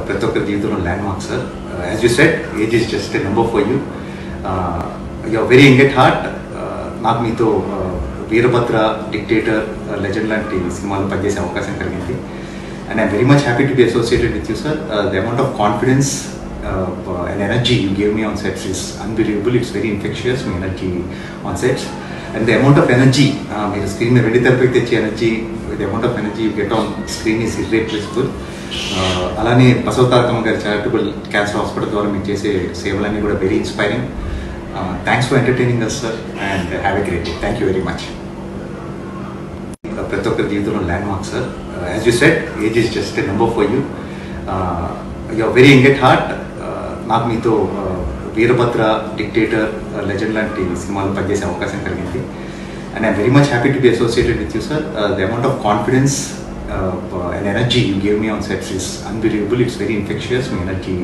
ప్రతి ఒక్కరి జీవితంలో landmark sir as you said age is just a number for you you're very young at heart నాకు మీతో uh, Veerabhadra dictator legend లాంటి సినిమాలు పనిచేసే అవకాశం కలిగింది and I'm very much happy to be associated with you sir the amount of confidence and energy you gave me on sets is unbelievable it's very infectious me energy on sets and the amount of energy మీరు screen మీద వెండి తెరపైకి తెచ్చే energy the amount of energy you get on screen is irreplaceable అలానే బసవతారకమ్మ గారి charitable cancer hospital ద్వారా మీరు చేసే సేవలన్నీ కూడా very inspiring thanks for entertaining us sir and have a great day thank you very much ప్రతి ఒక్కరి జీవితంలో landmark sir as you said age is just a number for you you're very young at heart నాకు మీతో Veerabhadra dictator legend లాంటి సినిమాలు పనిచేసే అవకాశం కలిగింది. And I'm very much happy to be associated with you sir the amount of confidence and energy you gave me on sets is unbelievable it's very infectious me energy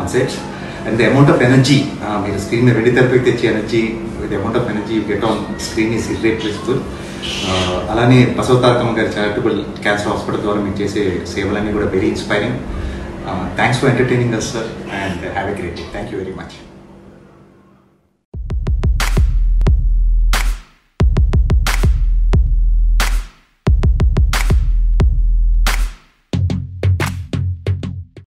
on sets and the amount of energy మీరు screen మీద వెళ్ళి తెరపైకి తెచ్చే energy the amount of energy you get on screen is irreplaceable అలానే బసవతారకమ్మ గారి charitable cancer hospital ద్వారా మీరు చేసే సేవలన్నీ కూడా very inspiring thanks for entertaining us sir and have a great thank you very much